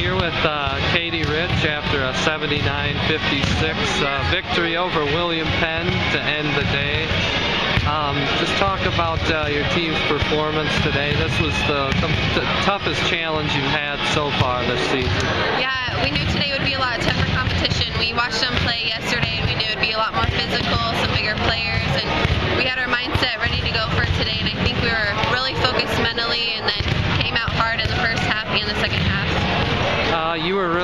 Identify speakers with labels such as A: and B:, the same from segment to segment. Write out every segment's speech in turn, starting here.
A: with uh, Katie Rich after a 79-56 uh, victory over William Penn to end the day. Um, just talk about uh, your team's performance today. This was the, the, the, toughest challenge you've had so far this season.
B: Yeah, we knew today would be a lot of tougher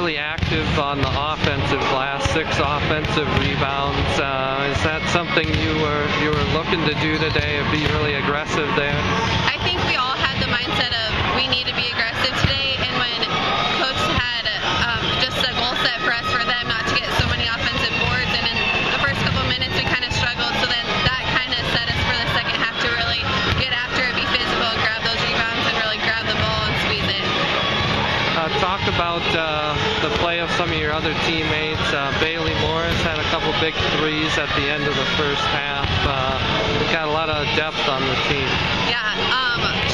B: really
A: active on the offensive glass, six offensive rebounds. Uh, is that something you were you were looking to do today? Be really aggressive there.
B: I think we all had the mindset of
A: talk about uh, the play of some of your other teammates. Uh, Bailey Morris had a couple big threes at the end of the first half. Uh, got a lot of depth on the team.
B: Yeah, um,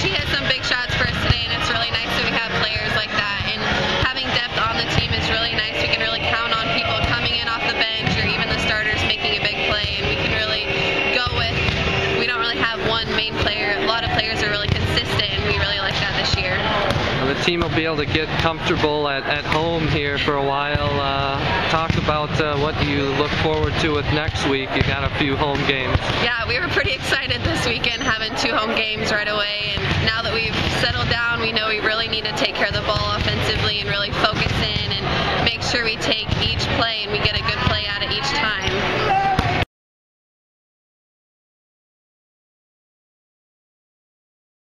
B: team
A: will be able to get comfortable at, at home here for a while. Uh, talk about uh, what you look forward to with next week. You got a few home games.
B: Yeah, we were pretty excited this weekend having two home games right away, and now that we've settled down, we know we really need to take care of the ball offensively and really focus in and make sure we take